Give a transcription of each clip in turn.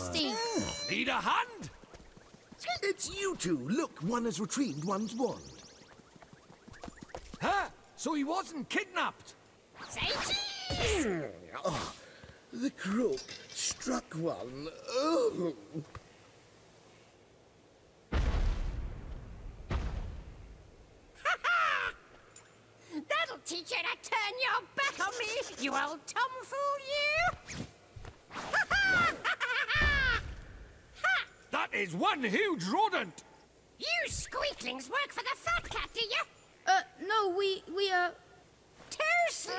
Majesty. Ah. Need a hand? It's you two. Look, one has retrieved one's wand. Huh? So he wasn't kidnapped? Say cheese! Oh, ah, the crook struck one. Oh. That'll teach you to turn your back on me, you old tomfool, you! That is one huge rodent! You squeaklings work for the fat cat, do you? Uh, no, we, we, uh... Too slow!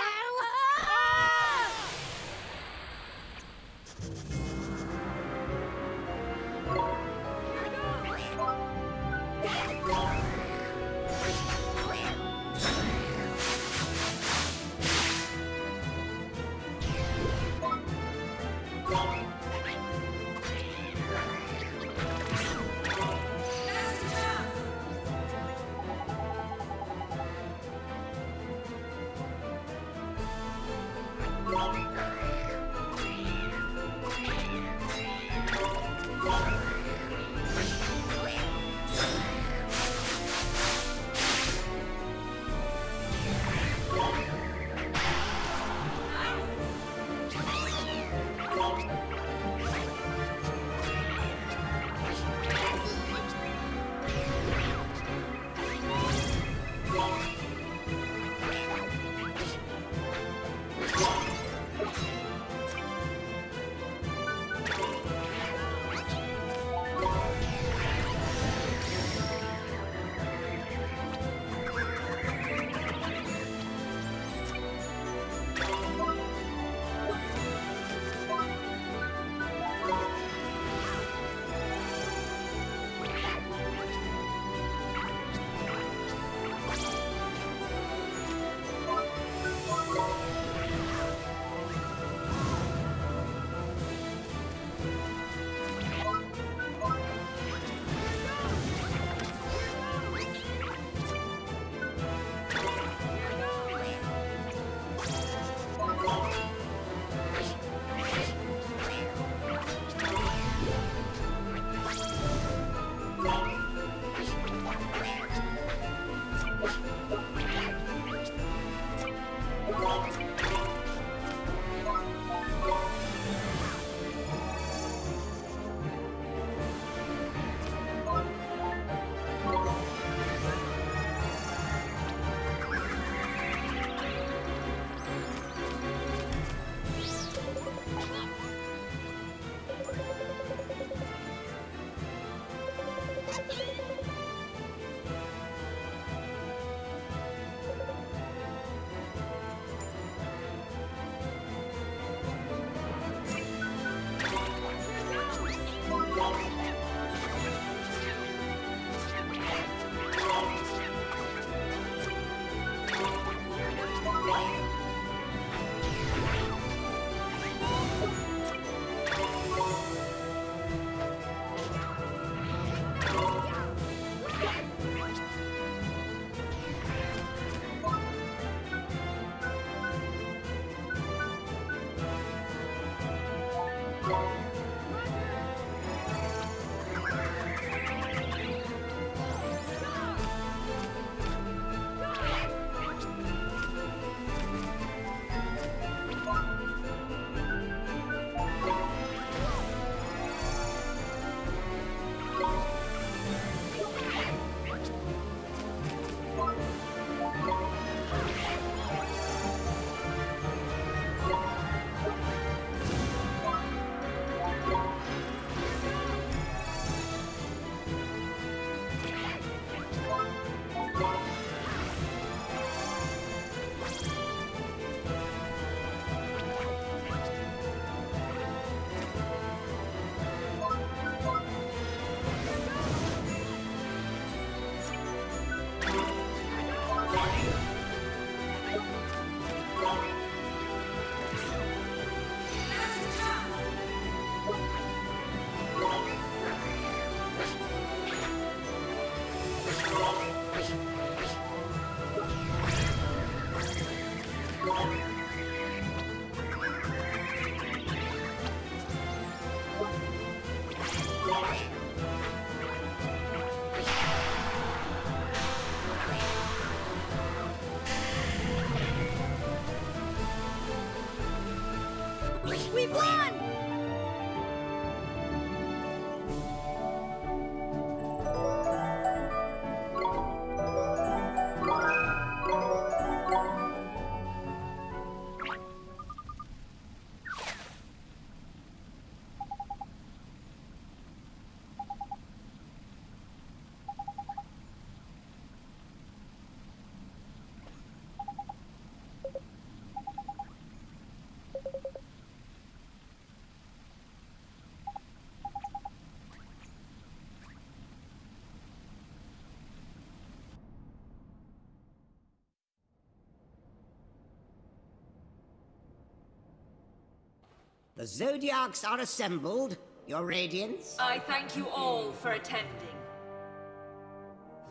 The Zodiarchs are assembled, Your Radiance. I thank you all for attending.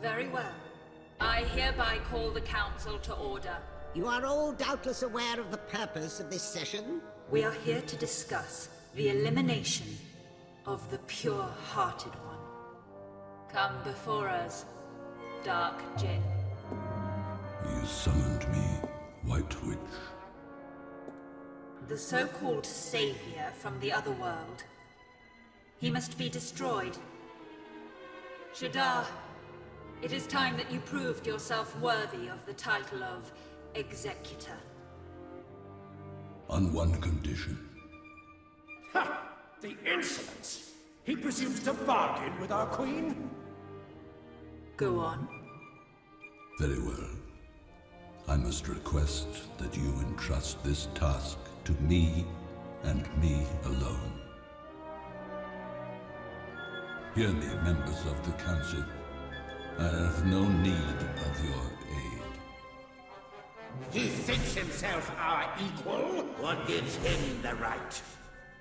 Very well. I hereby call the Council to order. You are all doubtless aware of the purpose of this session. We are here to discuss the elimination of the pure-hearted one. Come before us, Dark Djinn. You summoned me, White Witch. The so-called savior from the other world. He must be destroyed. Shadar, it is time that you proved yourself worthy of the title of Executor. On one condition. Ha! The insolence! He presumes to bargain with our queen? Go on. Very well. I must request that you entrust this task to me and me alone. Hear me, members of the Council. I have no need of your aid. He thinks himself our equal? What gives him the right?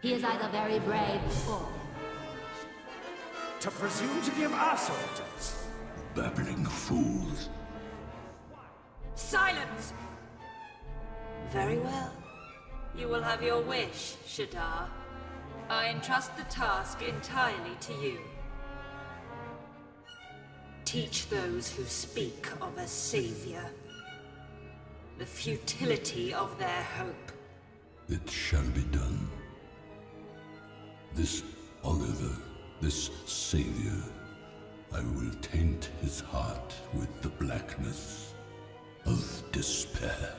He is either very brave or... To presume to give us orders? Babbling fools. Silence! Very well. You will have your wish, Shadar. I entrust the task entirely to you. Teach those who speak of a savior the futility of their hope. It shall be done. This Oliver, this savior, I will taint his heart with the blackness of despair.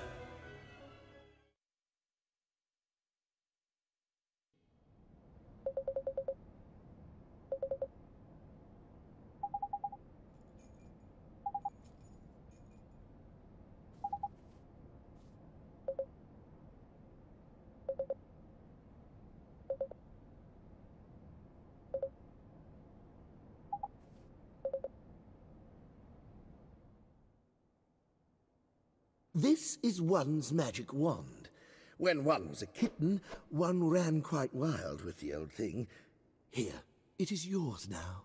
This is one's magic wand. When one was a kitten, one ran quite wild with the old thing. Here, it is yours now.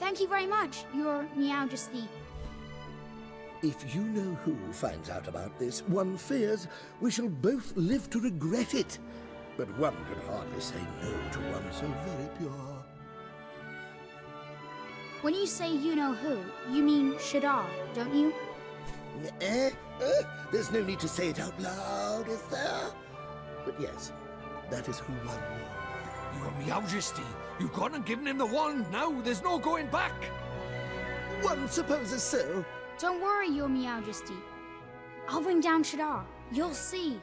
Thank you very much, Your Majesty. If you know who finds out about this, one fears we shall both live to regret it. But one can hardly say no to one so very pure. When you say you know who, you mean Shadar, don't you? Eh? Eh? There's no need to say it out loud, is there? But yes, that is who one knew. Your Majesty, you've gone and given him the wand now. There's no going back. One supposes so. Don't worry, Your Majesty. I'll bring down Shadar. You'll see.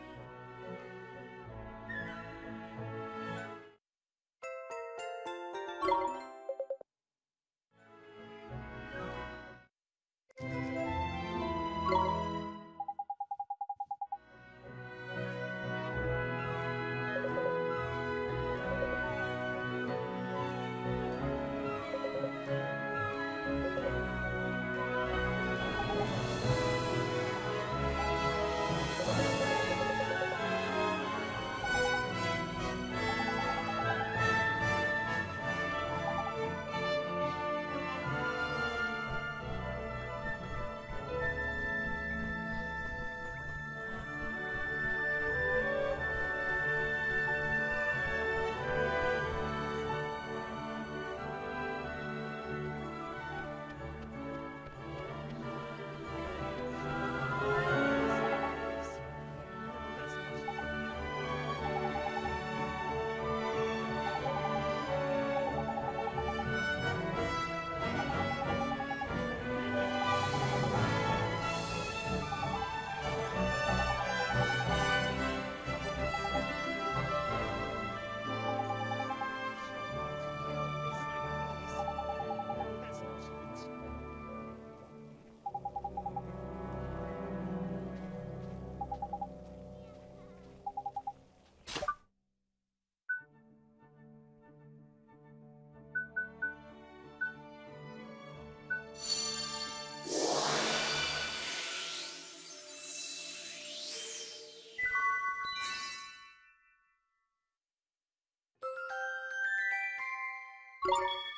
you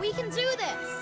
We can do this!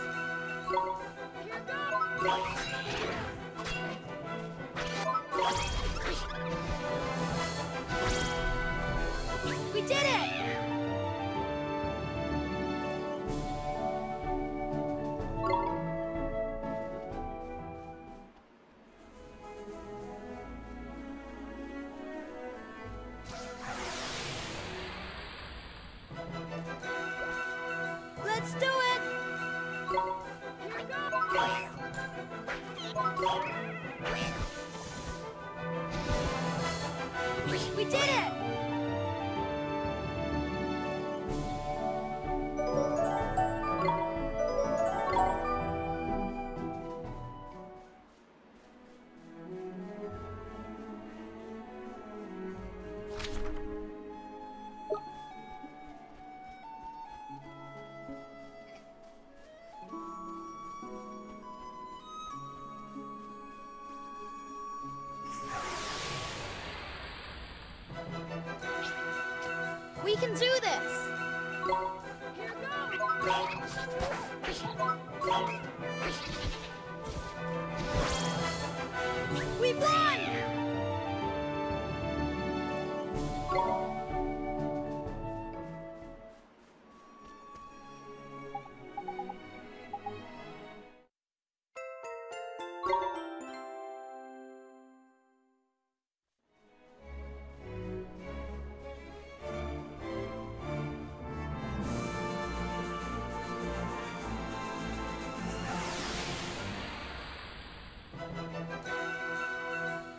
Can do this!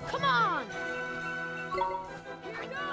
Come on! Nito!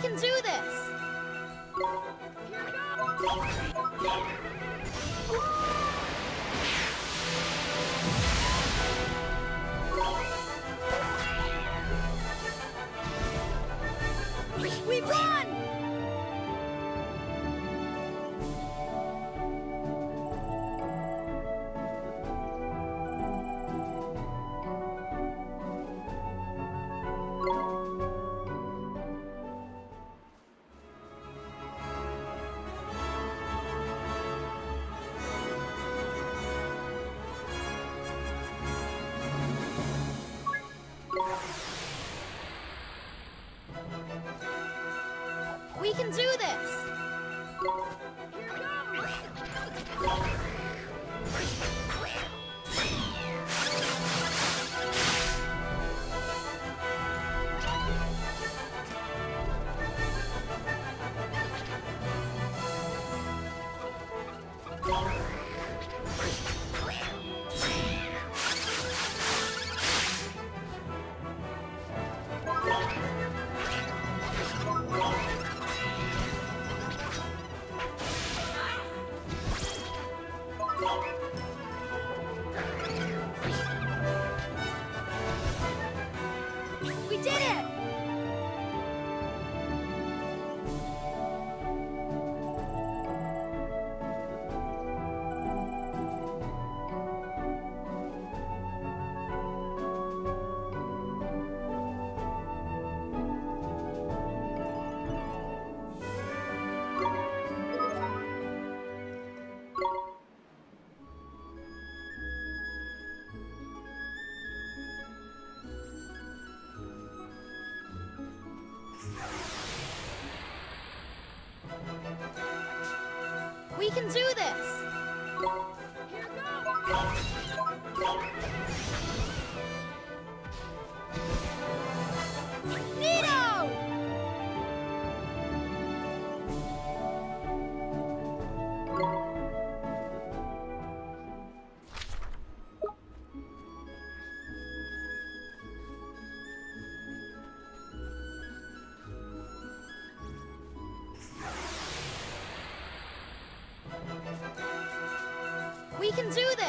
Can do this! Can do this! We can do this!